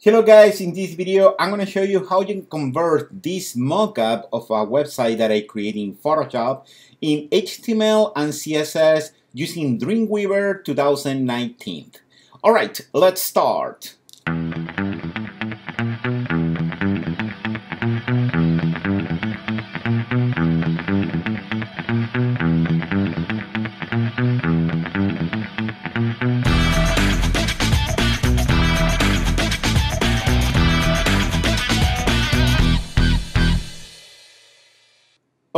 Hello guys, in this video I'm going to show you how you can convert this mockup of a website that I created in Photoshop in HTML and CSS using Dreamweaver 2019. Alright, let's start.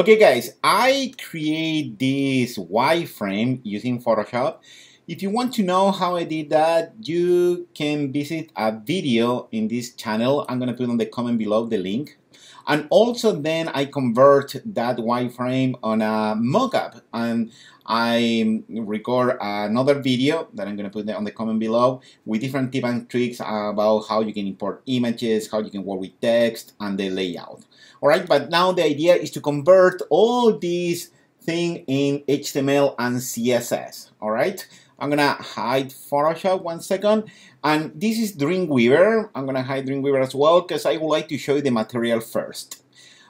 Okay guys, I create this wireframe using Photoshop. If you want to know how I did that, you can visit a video in this channel. I'm gonna put on the comment below the link. And also then I convert that wireframe on a mockup and I record another video that I'm going to put on the comment below with different tips and tricks about how you can import images, how you can work with text and the layout. Alright, but now the idea is to convert all these things in HTML and CSS. Alright, I'm gonna hide Photoshop one second and this is Dreamweaver. I'm gonna hide Dreamweaver as well because I would like to show you the material first.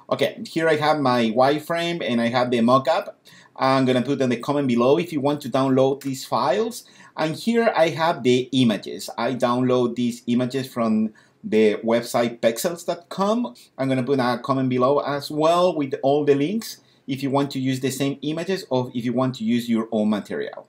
Okay, here I have my wireframe and I have the mockup. I'm gonna put in the comment below if you want to download these files. And here I have the images. I download these images from the website pexels.com. I'm gonna put a comment below as well with all the links if you want to use the same images or if you want to use your own material.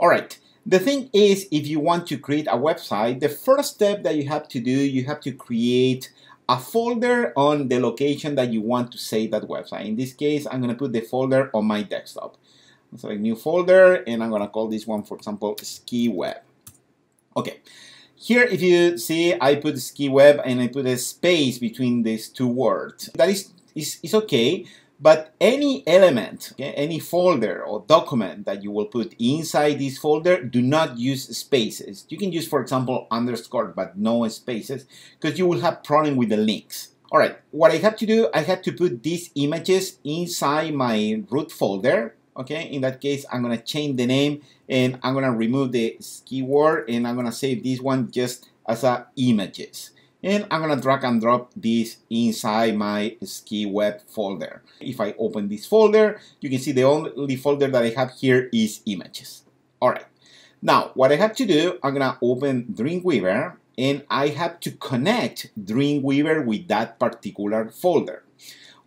All right, the thing is if you want to create a website, the first step that you have to do, you have to create a folder on the location that you want to save that website. In this case, I'm going to put the folder on my desktop. A new folder, and I'm going to call this one, for example, Ski Web. Okay. Here, if you see, I put Ski Web and I put a space between these two words. That is, is, is okay, but any element, okay, any folder or document that you will put inside this folder, do not use spaces. You can use, for example, underscore, but no spaces, because you will have problem with the links. All right, what I have to do, I have to put these images inside my root folder. Okay, in that case, I'm gonna change the name and I'm gonna remove the keyword and I'm gonna save this one just as a images and I'm gonna drag and drop this inside my ski web folder. If I open this folder, you can see the only folder that I have here is images. All right, now what I have to do, I'm gonna open Dreamweaver and I have to connect Dreamweaver with that particular folder.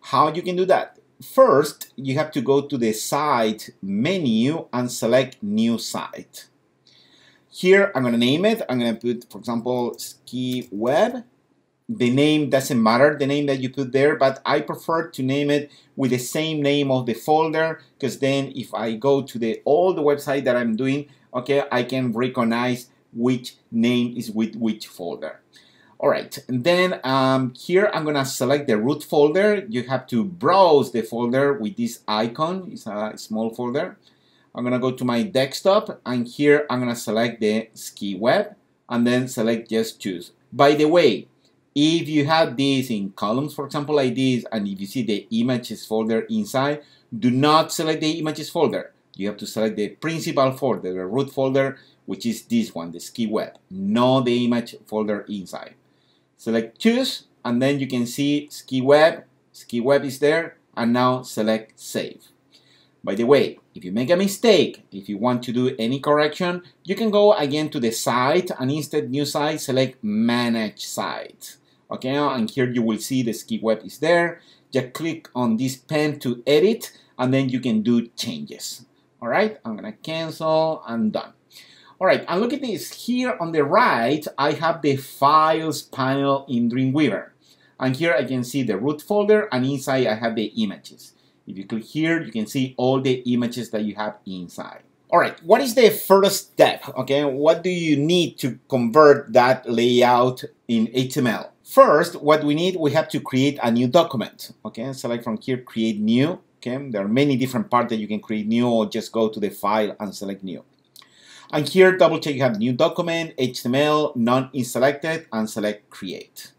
How you can do that? First, you have to go to the site menu and select new site. Here, I'm going to name it. I'm going to put, for example, ski web. The name doesn't matter, the name that you put there, but I prefer to name it with the same name of the folder because then if I go to the all the website that I'm doing, okay, I can recognize which name is with which folder. All right, and then um, here I'm gonna select the root folder. You have to browse the folder with this icon. It's a small folder. I'm gonna go to my desktop and here I'm gonna select the ski web and then select just choose. By the way, if you have these in columns, for example, like this, and if you see the images folder inside, do not select the images folder. You have to select the principal folder, the root folder, which is this one, the ski web, not the image folder inside. Select choose, and then you can see ski web, ski web is there, and now select save. By the way, if you make a mistake, if you want to do any correction, you can go again to the site and instead new site, select manage site. Okay, and here you will see the ski web is there. Just click on this pen to edit and then you can do changes. All right, I'm gonna cancel and done. All right, and look at this. Here on the right, I have the files panel in Dreamweaver. And here I can see the root folder and inside I have the images. If you click here, you can see all the images that you have inside. All right, what is the first step? Okay, what do you need to convert that layout in HTML? First, what we need, we have to create a new document. Okay, select from here, create new. Okay, there are many different parts that you can create new or just go to the file and select new. And here, double check you have new document, HTML, none is selected, and select create.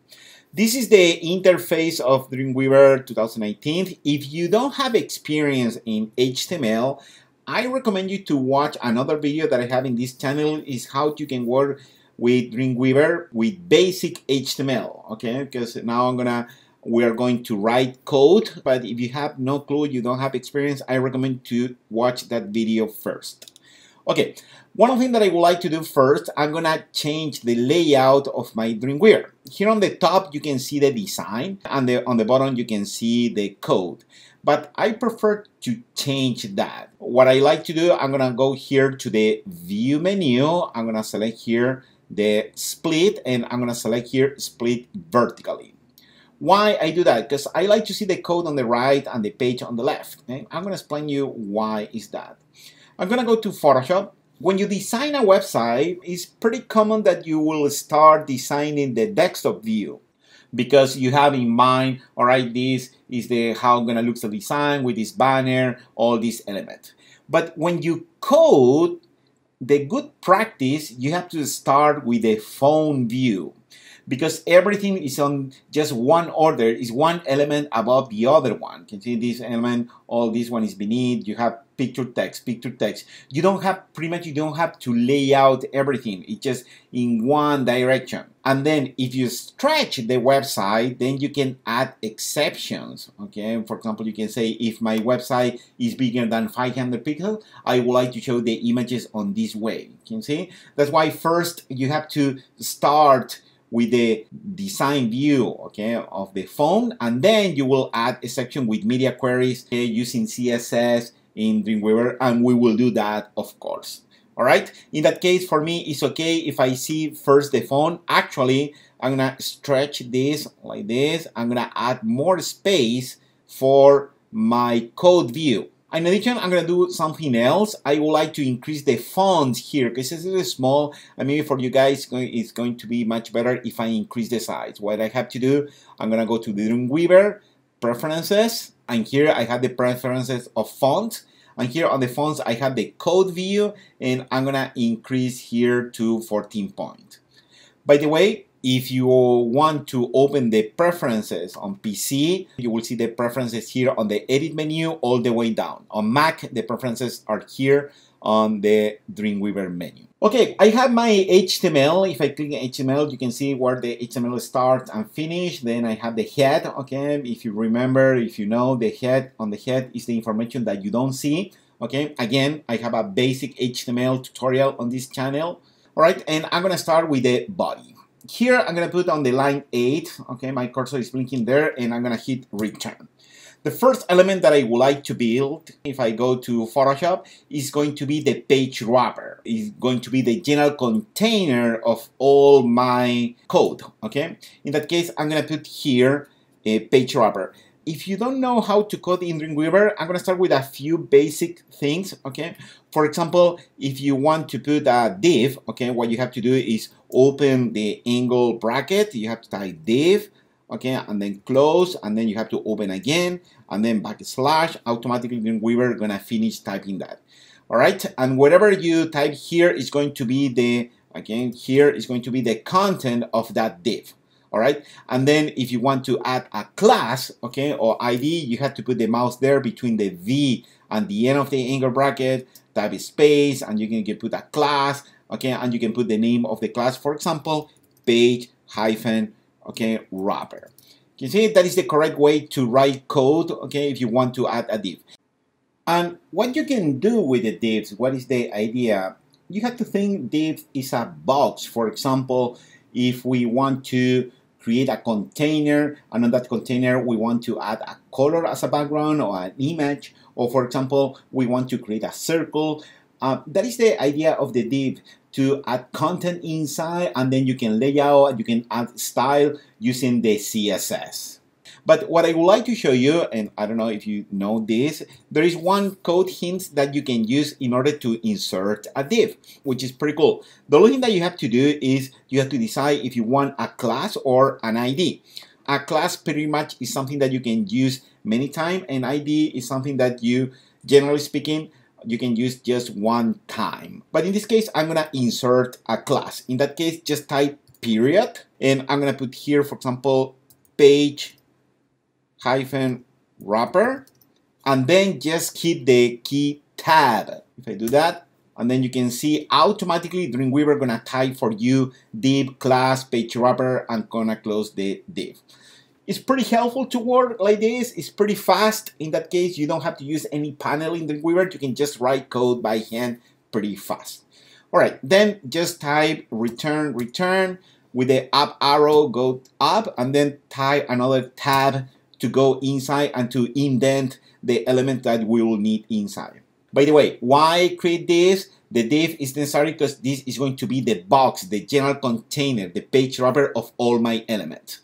This is the interface of Dreamweaver 2019. If you don't have experience in HTML, I recommend you to watch another video that I have in this channel is how you can work with Dreamweaver with basic HTML, okay? Because now I'm gonna we are going to write code, but if you have no clue, you don't have experience, I recommend to watch that video first. Okay, one thing that I would like to do first, I'm gonna change the layout of my Dreamweaver. Here on the top, you can see the design, and the, on the bottom, you can see the code. But I prefer to change that. What I like to do, I'm gonna go here to the view menu, I'm gonna select here the split, and I'm gonna select here split vertically. Why I do that? Because I like to see the code on the right and the page on the left. Okay? I'm to explain you why is that. I'm to go to Photoshop. When you design a website, it's pretty common that you will start designing the desktop view because you have in mind, all right, this is the how gonna look the design with this banner, all these elements. But when you code, the good practice, you have to start with the phone view because everything is on just one order, is one element above the other one. You can see this element, all this one is beneath, you have picture text, picture text. You don't have, pretty much you don't have to lay out everything. It's just in one direction. And then if you stretch the website, then you can add exceptions. Okay, for example, you can say if my website is bigger than 500 pixels, I would like to show the images on this way. You can see? That's why first you have to start with the design view okay of the phone and then you will add a section with media queries okay, using css in dreamweaver and we will do that of course. All right? In that case for me it's okay if i see first the phone. Actually i'm gonna stretch this like this. I'm gonna add more space for my code view in addition, I'm to do something else. I would like to increase the font here because this is small and maybe for you guys it's going to be much better if I increase the size. What I have to do, I'm to go to the Dreamweaver, Preferences, and here I have the preferences of font. And here on the fonts, I have the code view and I'm to increase here to 14 point. By the way, if you want to open the preferences on PC, you will see the preferences here on the edit menu all the way down. On Mac, the preferences are here on the Dreamweaver menu. Okay, I have my HTML. If I click HTML, you can see where the HTML starts and finish. Then I have the head, okay? If you remember, if you know, the head on the head is the information that you don't see, okay? Again, I have a basic HTML tutorial on this channel, all right? And I'm gonna start with the body here I'm gonna put on the line 8, okay, my cursor is blinking there, and I'm gonna hit return. The first element that I would like to build, if I go to Photoshop, is going to be the page wrapper. Is going to be the general container of all my code, okay? In that case, I'm gonna put here a page wrapper if you don't know how to code in Dreamweaver, I'm to start with a few basic things, okay? For example, if you want to put a div, okay, what you have to do is open the angle bracket, you have to type div, okay, and then close, and then you have to open again, and then backslash, automatically Dreamweaver going to finish typing that. All right, and whatever you type here is going to be the, again, here is going to be the content of that div all right and then if you want to add a class okay or id you have to put the mouse there between the v and the end of the angle bracket type space and you can put a class okay and you can put the name of the class for example page hyphen okay wrapper you see that is the correct way to write code okay if you want to add a div. And what you can do with the divs what is the idea? You have to think div is a box. For example if we want to create a container and on that container we want to add a color as a background or an image or for example we want to create a circle uh, that is the idea of the div to add content inside and then you can lay out you can add style using the css but what I would like to show you, and I don't know if you know this, there is one code hint that you can use in order to insert a div, which is pretty cool. The only thing that you have to do is you have to decide if you want a class or an ID. A class pretty much is something that you can use many times, and ID is something that you, generally speaking, you can use just one time. But in this case, I'm gonna insert a class. In that case, just type period, and I'm gonna put here, for example, page hyphen wrapper and then just hit the key tab. If I do that, and then you can see automatically Dreamweaver gonna type for you div class page wrapper and gonna close the div. It's pretty helpful to work like this. It's pretty fast. In that case, you don't have to use any panel in Dreamweaver. You can just write code by hand pretty fast. All right, then just type return, return. With the up arrow, go up, and then type another tab to go inside and to indent the element that we will need inside. By the way, why create this? The div is necessary because this is going to be the box, the general container, the page wrapper of all my elements.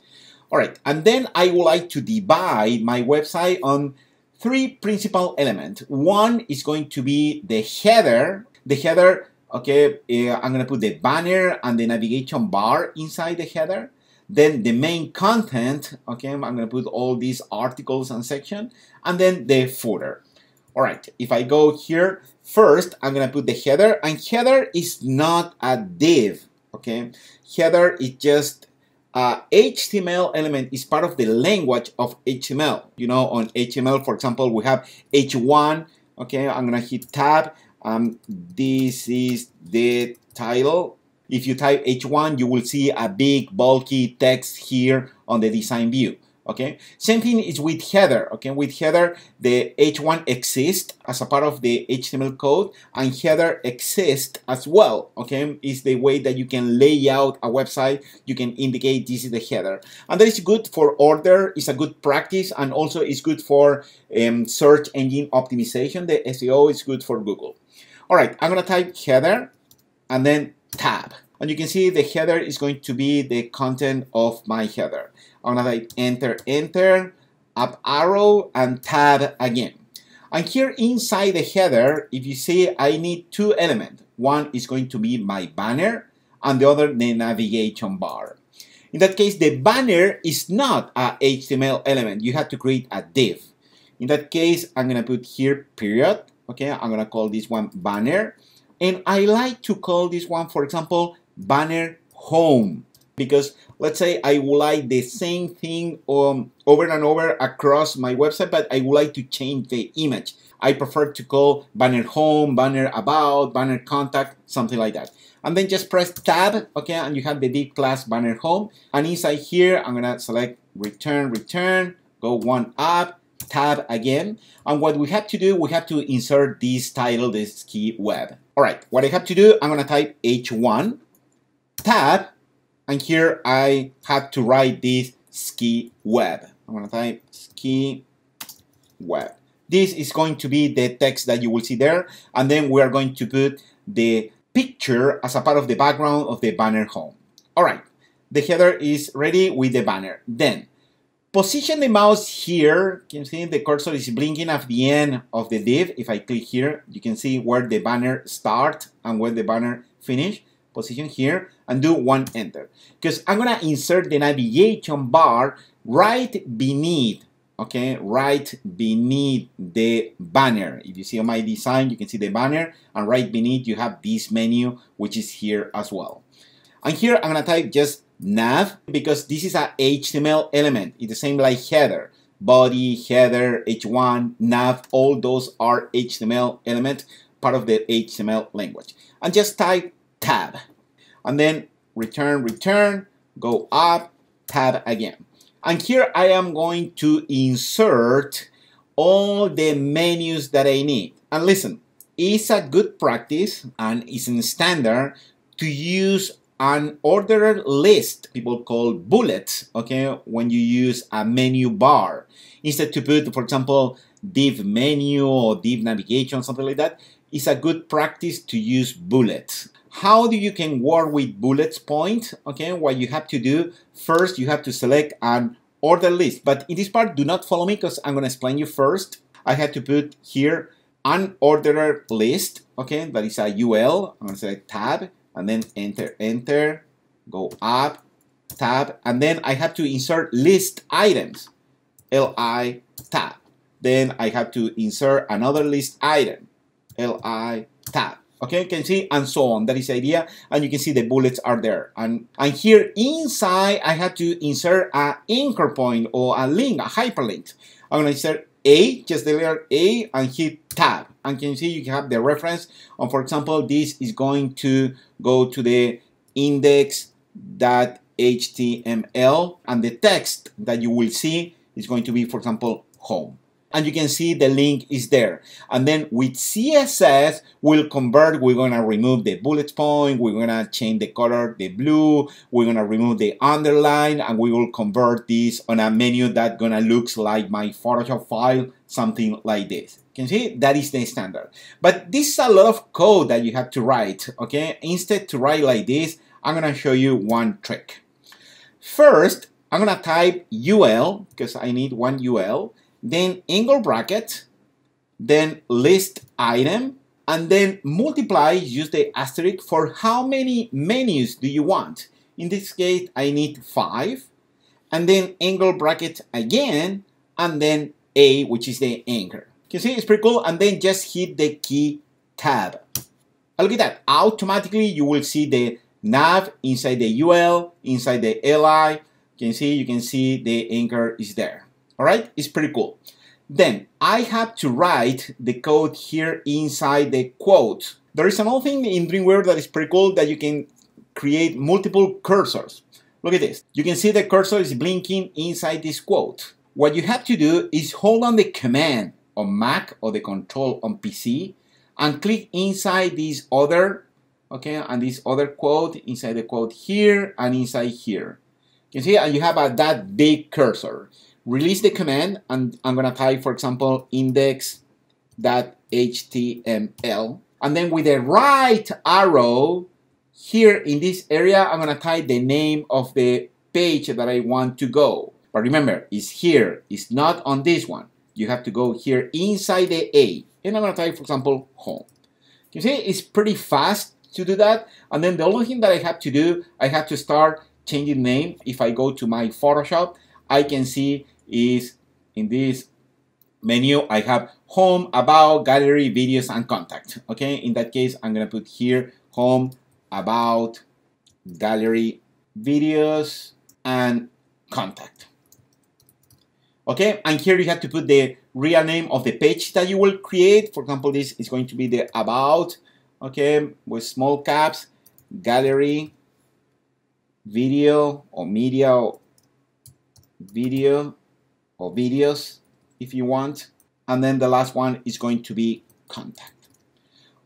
All right, and then I would like to divide my website on three principal elements. One is going to be the header. The header, okay, uh, I'm gonna put the banner and the navigation bar inside the header. Then the main content, okay, I'm gonna put all these articles and section, and then the footer. All right, if I go here, first I'm gonna put the header, and header is not a div, okay? Header is just uh, HTML element is part of the language of HTML. You know, on HTML, for example, we have H1, okay? I'm gonna hit tab, um, this is the title. If you type H1, you will see a big bulky text here on the design view okay? Same thing is with header okay? With header the h1 exists as a part of the html code and header exists as well okay? Is the way that you can lay out a website. You can indicate this is the header. And that is good for order it's a good practice and also it's good for um, search engine optimization. The seo is good for google. All right i'm gonna type header and then tab and you can see the header is going to be the content of my header I'm gonna type enter, enter, up arrow, and tab again. And here inside the header, if you see, I need two elements. One is going to be my banner, and the other the navigation bar. In that case, the banner is not a HTML element. You have to create a div. In that case, I'm gonna put here period. Okay, I'm gonna call this one banner. And I like to call this one, for example, banner home because let's say I would like the same thing um, over and over across my website, but I would like to change the image. I prefer to call banner home, banner about, banner contact, something like that. And then just press tab, okay, and you have the div class banner home. And inside here, I'm gonna select return, return, go one up, tab again. And what we have to do, we have to insert this title, this key web. All right, what I have to do, I'm gonna type H1, tab, and here I have to write this ski web. I'm gonna type ski web. This is going to be the text that you will see there, and then we are going to put the picture as a part of the background of the banner home. All right, the header is ready with the banner. Then position the mouse here. You can see the cursor is blinking at the end of the div. If I click here, you can see where the banner start and where the banner finish position here and do one enter. Because I'm gonna insert the navigation bar right beneath okay? Right beneath the banner. If you see on my design you can see the banner and right beneath you have this menu which is here as well. And here I'm gonna type just nav because this is a HTML element. It's the same like header. Body header h1 nav all those are HTML element part of the HTML language. And just type tab and then return, return, go up, tab again. And here I am going to insert all the menus that I need. And listen, it's a good practice and it's in standard to use an ordered list people call bullets okay when you use a menu bar instead to put for example div menu or div navigation something like that it's a good practice to use bullets how do you can work with bullets point okay? What you have to do first you have to select an order list. But in this part do not follow me because i'm going to explain you first. I had to put here an ordered list okay? That is a ul i'm going to select tab and then enter enter go up tab and then i have to insert list items. Li tab. Then i have to insert another list item. Li tab okay you can see and so on. That is the idea and you can see the bullets are there. And and here inside I had to insert an anchor point or a link a hyperlink. I'm gonna insert a just the letter a and hit tab. And can see you have the reference. And for example, this is going to go to the index.html and the text that you will see is going to be, for example, home and you can see the link is there. And then with CSS, we'll convert, we're gonna remove the bullet point, we're gonna change the color, the blue, we're gonna remove the underline, and we will convert this on a menu that gonna looks like my Photoshop file, something like this. You Can see? That is the standard. But this is a lot of code that you have to write, okay? Instead to write like this, I'm gonna show you one trick. First, I'm gonna type UL, because I need one UL, then angle bracket, then list item, and then multiply, use the asterisk for how many menus do you want. In this case, I need five, and then angle bracket again, and then A, which is the anchor. You see, it's pretty cool, and then just hit the key tab. And look at that, automatically you will see the nav inside the UL, inside the LI. You can see, you can see the anchor is there. All right, it's pretty cool. Then I have to write the code here inside the quote. There is another thing in Dreamweaver that is pretty cool that you can create multiple cursors. Look at this. You can see the cursor is blinking inside this quote. What you have to do is hold on the command on Mac or the control on PC and click inside this other, okay, and this other quote, inside the quote here and inside here. You can see, and you have a, that big cursor release the command and I'm gonna type for example index.html and then with the right arrow here in this area I'm gonna type the name of the page that I want to go. But remember it's here it's not on this one. You have to go here inside the A and I'm gonna type for example home. You see it's pretty fast to do that and then the only thing that I have to do I have to start changing name. If I go to my Photoshop I can see is in this menu I have home, about, gallery, videos, and contact. Okay, in that case I'm gonna put here home, about, gallery, videos, and contact. Okay, and here you have to put the real name of the page that you will create. For example, this is going to be the about, okay, with small caps, gallery, video or media or video or videos if you want. And then the last one is going to be contact.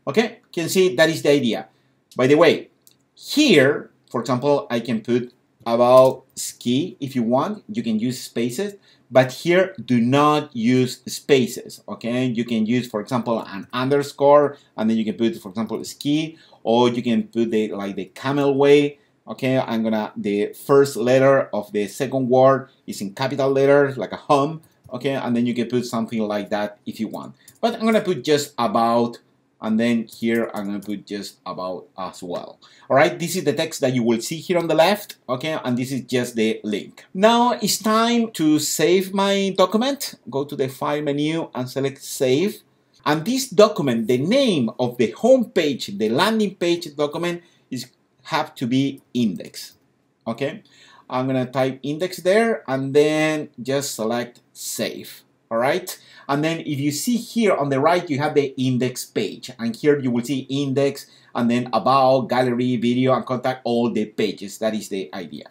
Okay, you can see that is the idea. By the way, here, for example, I can put about ski if you want. You can use spaces, but here do not use spaces. Okay, you can use, for example, an underscore, and then you can put, for example, ski, or you can put the like the camel way okay i'm gonna the first letter of the second word is in capital letters like a home okay and then you can put something like that if you want but i'm gonna put just about and then here I'm to put just about as well. Alright, this is the text that you will see here on the left, okay, and this is just the link. Now it's time to save my document. Go to the File menu and select Save. And this document, the name of the home page, the landing page document, is have to be index. Okay, I'm gonna type index there and then just select save. All right, and then if you see here on the right, you have the index page, and here you will see index and then about, gallery, video, and contact all the pages. That is the idea.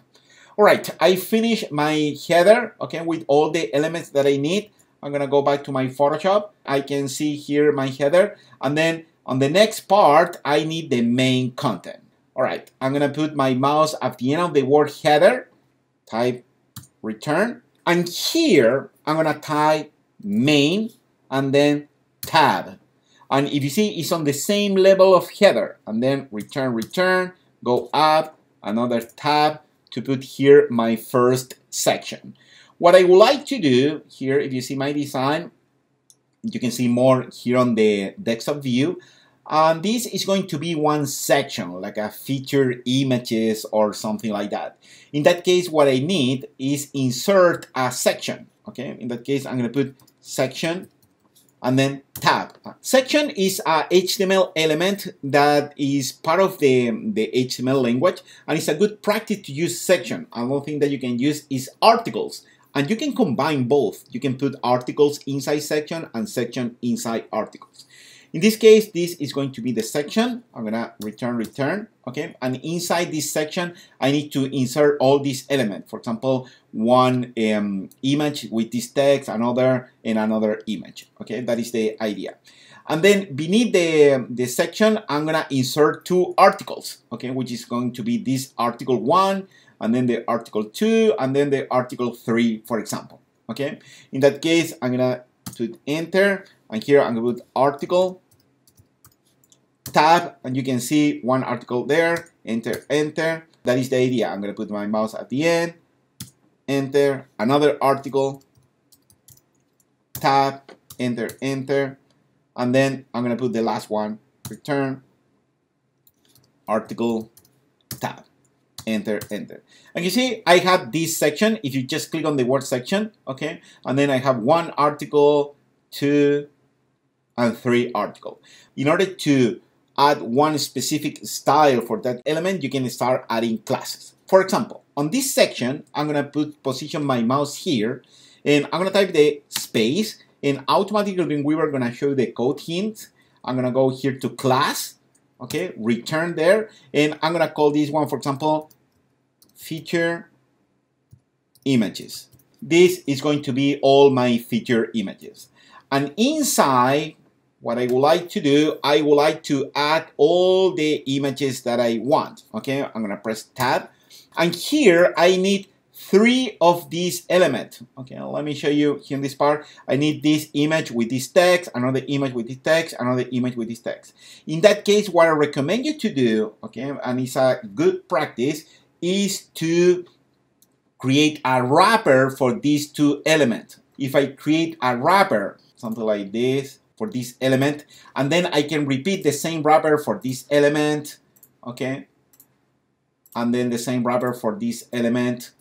All right, I finished my header, okay, with all the elements that I need. I'm gonna go back to my Photoshop. I can see here my header, and then on the next part, I need the main content. All right, I'm gonna put my mouse at the end of the word header, type return, and here I'm gonna type main and then tab. And if you see, it's on the same level of header, and then return, return, go up, another tab to put here my first section. What I would like to do here, if you see my design, you can see more here on the desktop view. And this is going to be one section, like a feature images or something like that. In that case, what I need is insert a section. Okay, in that case, I'm going to put section and then tab. Section is a HTML element that is part of the, the HTML language and it's a good practice to use section. Another thing that you can use is articles and you can combine both. You can put articles inside section and section inside articles. In this case, this is going to be the section. I'm gonna return, return, okay? And inside this section, I need to insert all these elements. For example, one um, image with this text, another, and another image, okay? That is the idea. And then beneath the, the section, I'm gonna insert two articles, okay? Which is going to be this article one, and then the article two, and then the article three, for example, okay? In that case, I'm gonna put enter, and here I'm gonna put article, tab, and you can see one article there, enter, enter. That is the idea. I'm gonna put my mouse at the end, enter, another article, tab, enter, enter, and then I'm gonna put the last one, return, article, tab, enter, enter. And you see, I have this section, if you just click on the word section, okay, and then I have one article, two, and three article. In order to add one specific style for that element, you can start adding classes. For example, on this section, I'm gonna put position my mouse here, and I'm gonna type the space, and automatically we were gonna show the code hint, I'm gonna go here to class, okay, return there, and I'm gonna call this one, for example, feature images. This is going to be all my feature images. And inside, what I would like to do, I would like to add all the images that I want. Okay, I'm gonna press tab. And here I need three of these elements. Okay, let me show you here in this part. I need this image with this text, another image with this text, another image with this text. In that case, what I recommend you to do, okay, and it's a good practice, is to create a wrapper for these two elements. If I create a wrapper, something like this, for this element, and then I can repeat the same wrapper for this element, okay? And then the same wrapper for this element.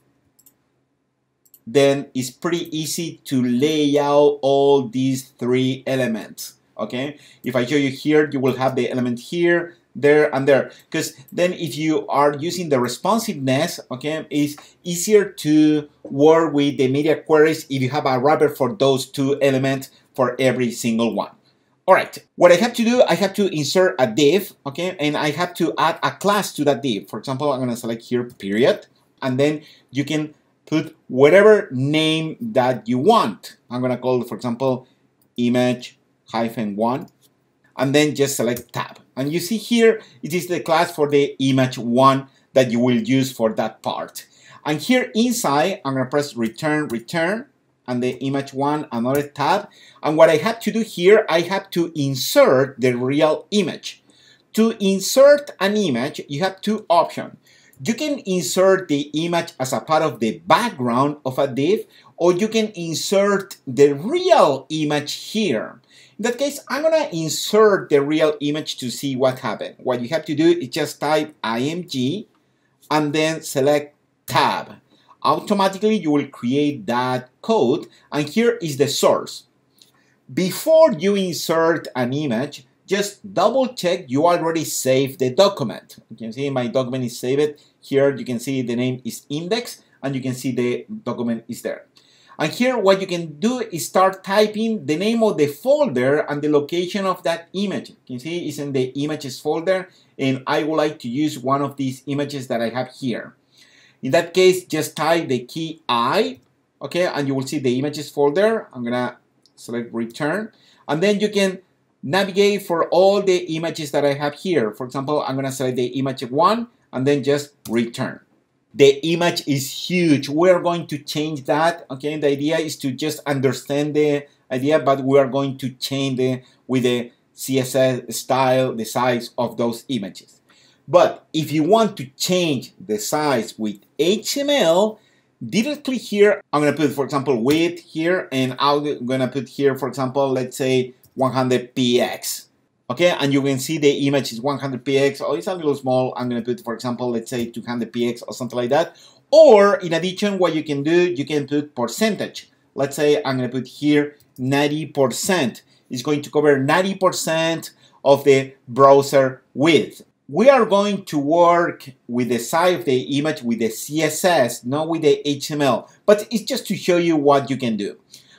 Then it's pretty easy to lay out all these three elements, okay? If I show you here, you will have the element here, there and there because then if you are using the responsiveness okay it's easier to work with the media queries if you have a wrapper for those two elements for every single one. All right, what I have to do, I have to insert a div, okay, and I have to add a class to that div. For example, I'm gonna select here period, and then you can put whatever name that you want. I'm gonna call, for example, image hyphen one, and then just select tab. And you see here, it is the class for the image one that you will use for that part. And here inside, I'm gonna press return, return, and the image one, another tab. And what I have to do here, I have to insert the real image. To insert an image, you have two options. You can insert the image as a part of the background of a div, or you can insert the real image here. In that case, I'm gonna insert the real image to see what happened. What you have to do is just type img and then select tab automatically you will create that code and here is the source. Before you insert an image, just double check you already saved the document. You can see my document is saved. Here you can see the name is index and you can see the document is there. And here what you can do is start typing the name of the folder and the location of that image. You can see it's in the images folder and I would like to use one of these images that I have here. In that case, just type the key I, okay, and you will see the images folder. I'm gonna select return, and then you can navigate for all the images that I have here. For example, I'm gonna select the image one, and then just return. The image is huge. We're going to change that, okay? The idea is to just understand the idea, but we are going to change with the CSS style, the size of those images. But if you want to change the size with HTML, directly here, I'm gonna put, for example, width here, and I'm gonna put here, for example, let's say 100px. Okay, and you can see the image is 100px, or it's a little small. I'm gonna put, for example, let's say 200px or something like that. Or in addition, what you can do, you can put percentage. Let's say I'm gonna put here 90%. It's going to cover 90% of the browser width we are going to work with the size of the image with the CSS, not with the HTML, but it's just to show you what you can do.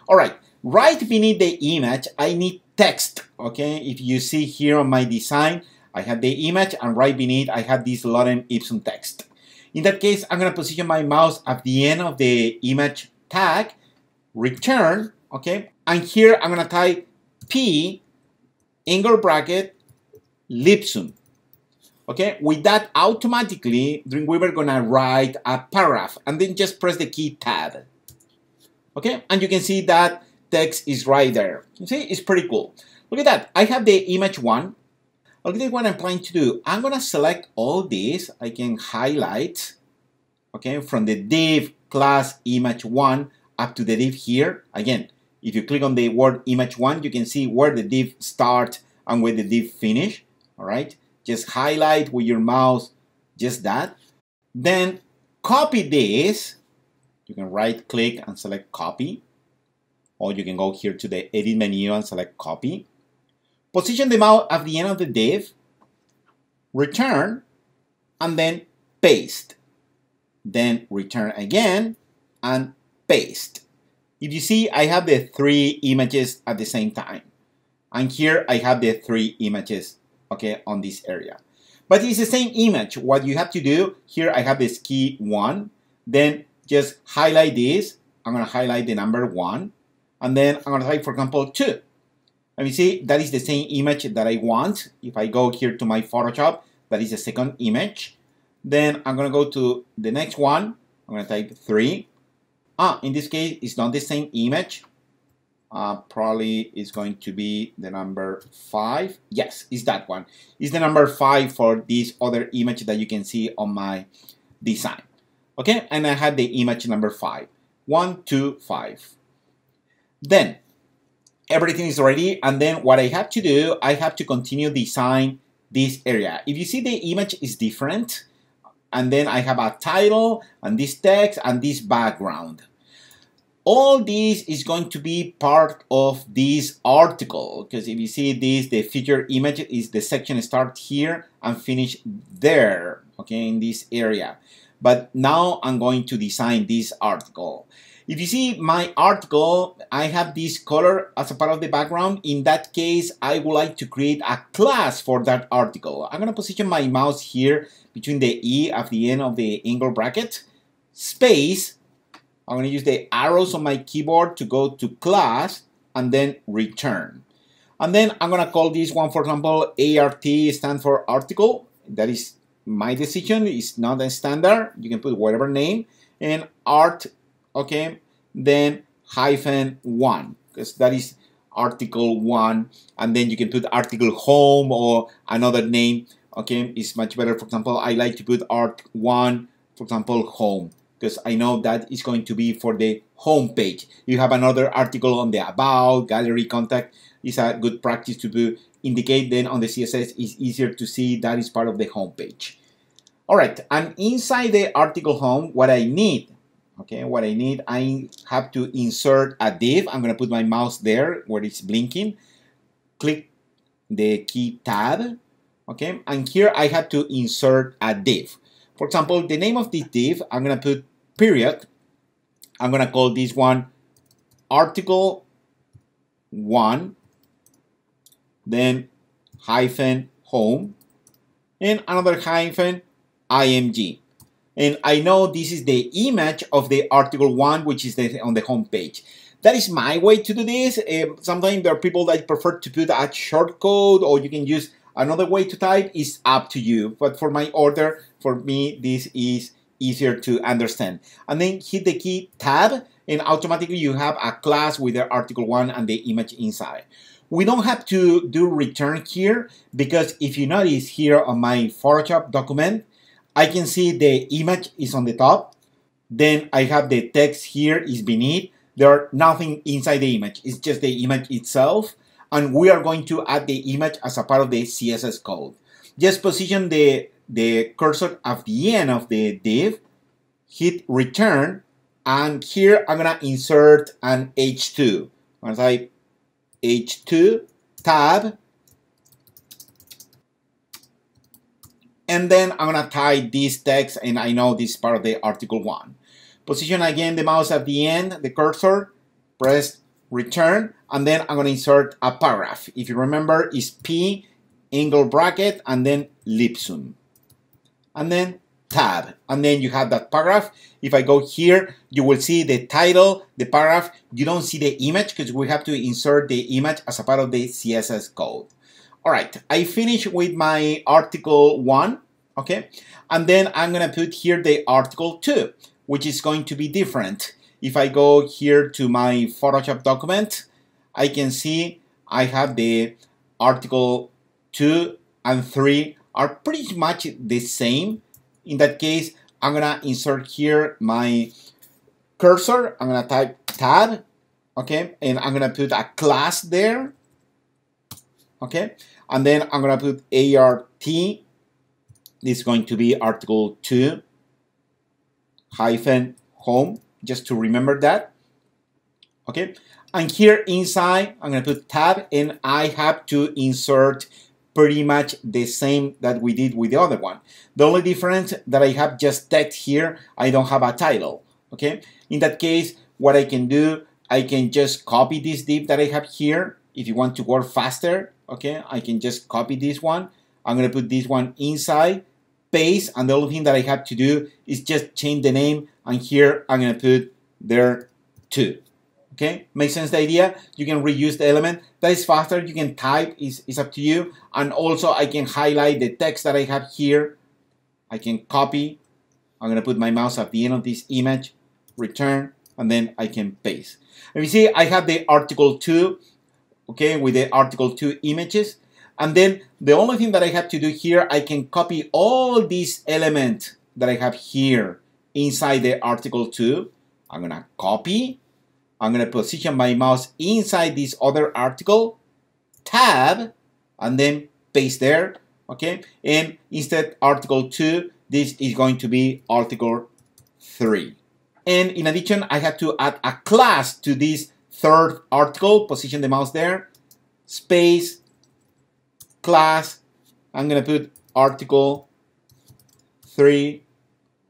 All right, right beneath the image, I need text, okay? If you see here on my design, I have the image and right beneath I have this lorem ipsum text. In that case, I'm gonna position my mouse at the end of the image tag, return, okay? And here I'm gonna type P, angle bracket, lipsum. Okay, with that automatically, Dreamweaver gonna write a paragraph and then just press the key tab. Okay, and you can see that text is right there. You see, it's pretty cool. Look at that, I have the image one. Look at what I'm planning to do. I'm gonna select all these. I can highlight, okay, from the div class image one up to the div here. Again, if you click on the word image one, you can see where the div start and where the div finish, all right? Just highlight with your mouse just that. Then copy this. You can right click and select copy. Or you can go here to the edit menu and select copy. Position the mouse at the end of the div. Return and then paste. Then return again and paste. If you see, I have the three images at the same time. And here I have the three images okay, on this area. But it's the same image. What you have to do, here I have this key one, then just highlight this. I'm gonna highlight the number one, and then I'm gonna type, for example, two. And you see, that is the same image that I want. If I go here to my Photoshop, that is the second image. Then I'm gonna go to the next one. I'm gonna type three. Ah, in this case, it's not the same image uh, probably is going to be the number five. Yes, it's that one. It's the number five for this other image that you can see on my design. Okay, and I have the image number five. One, two, five. Then everything is ready, and then what I have to do, I have to continue design this area. If you see the image is different, and then I have a title and this text and this background all this is going to be part of this article because if you see this the feature image is the section start here and finish there okay in this area. But now I'm going to design this article. If you see my article I have this color as a part of the background. In that case I would like to create a class for that article. I'm going to position my mouse here between the E at the end of the angle bracket space I'm going to use the arrows on my keyboard to go to class and then return. And then I'm going to call this one, for example, ART stand for article. That is my decision. It's not a standard. You can put whatever name. And art, okay, then hyphen one, because that is article one. And then you can put article home or another name. Okay, it's much better. For example, I like to put art one, for example, home because I know that is going to be for the home page. You have another article on the about, gallery, contact. It's a good practice to do. Indicate then on the CSS is easier to see that is part of the home page. All right, and inside the article home, what I need, okay, what I need, I have to insert a div. I'm gonna put my mouse there where it's blinking. Click the key tab, okay, and here I have to insert a div. For example, the name of this div, I'm going to put period. I'm going to call this one article 1, then hyphen home, and another hyphen img. And I know this is the image of the article 1, which is the, on the home page. That is my way to do this. Uh, sometimes there are people that prefer to put a short code, or you can use Another way to type is up to you, but for my order, for me, this is easier to understand. And then hit the key tab and automatically you have a class with the article 1 and the image inside. We don't have to do return here because if you notice here on my Photoshop document, I can see the image is on the top. Then I have the text here is beneath. There are nothing inside the image. It's just the image itself and we are going to add the image as a part of the CSS code. Just position the, the cursor at the end of the div, hit return, and here I'm gonna insert an H2. I'm gonna type H2 tab, and then I'm gonna type this text, and I know this is part of the article one. Position again the mouse at the end, the cursor, press return, and then I'm going to insert a paragraph. If you remember, is P, angle bracket, and then Lipsum. And then tab, and then you have that paragraph. If I go here, you will see the title, the paragraph. You don't see the image because we have to insert the image as a part of the CSS code. All right, I finished with my article one, okay? And then I'm gonna put here the article two, which is going to be different. If I go here to my Photoshop document, I can see I have the article 2 and 3 are pretty much the same. In that case, I'm gonna insert here my cursor. I'm gonna type tab, okay? And I'm gonna put a class there, okay? And then I'm gonna put ART. This is going to be article 2 hyphen home just to remember that. Okay, and here inside, I'm gonna put tab and I have to insert pretty much the same that we did with the other one. The only difference that I have just text here, I don't have a title, okay? In that case, what I can do, I can just copy this div that I have here. If you want to work faster, okay, I can just copy this one. I'm gonna put this one inside, paste, and the only thing that I have to do is just change the name, and here I'm gonna put there 2. Okay, makes sense the idea? You can reuse the element. That is faster, you can type, is is up to you. And also I can highlight the text that I have here. I can copy. I'm gonna put my mouse at the end of this image, return, and then I can paste. And you see, I have the article 2, okay, with the article 2 images. And then the only thing that I have to do here, I can copy all these elements that I have here inside the article 2 I'm gonna copy. I'm gonna position my mouse inside this other article, tab, and then paste there, okay? And instead article 2, this is going to be article 3. And in addition, I have to add a class to this third article, position the mouse there, space, class, I'm gonna put article 3,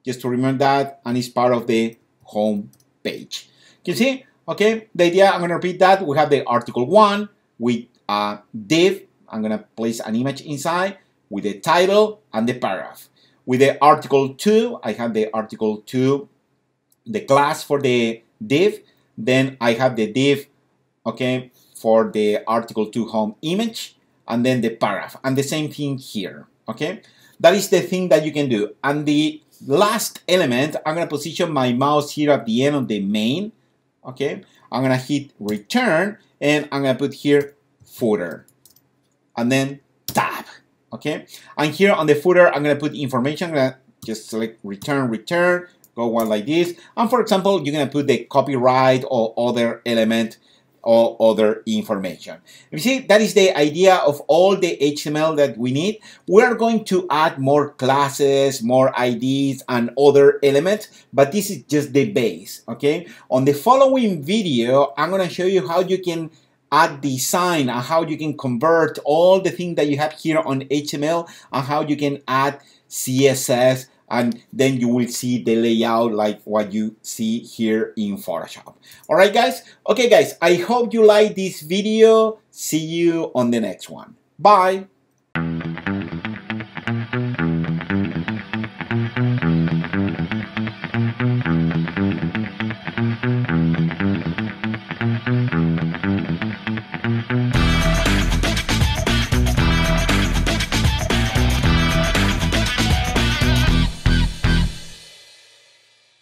just to remember that, and it's part of the home page. You see? Okay, the idea, I'm gonna repeat that. We have the article one with uh, a div. I'm gonna place an image inside with the title and the paragraph. With the article two, I have the article two, the class for the div. Then I have the div, okay, for the article two home image, and then the paragraph. And the same thing here, okay? That is the thing that you can do. And the last element, I'm gonna position my mouse here at the end of the main, okay? I'm gonna hit return and I'm gonna put here footer and then tab, okay? And here on the footer, I'm gonna put information, I'm gonna just select return, return, go one like this. And for example, you're gonna put the copyright or other element or other information. You see, that is the idea of all the HTML that we need. We're going to add more classes, more IDs, and other elements, but this is just the base, okay? On the following video, I'm gonna show you how you can add design and how you can convert all the things that you have here on HTML and how you can add CSS and then you will see the layout like what you see here in Photoshop. Alright guys? Okay guys, I hope you like this video. See you on the next one. Bye!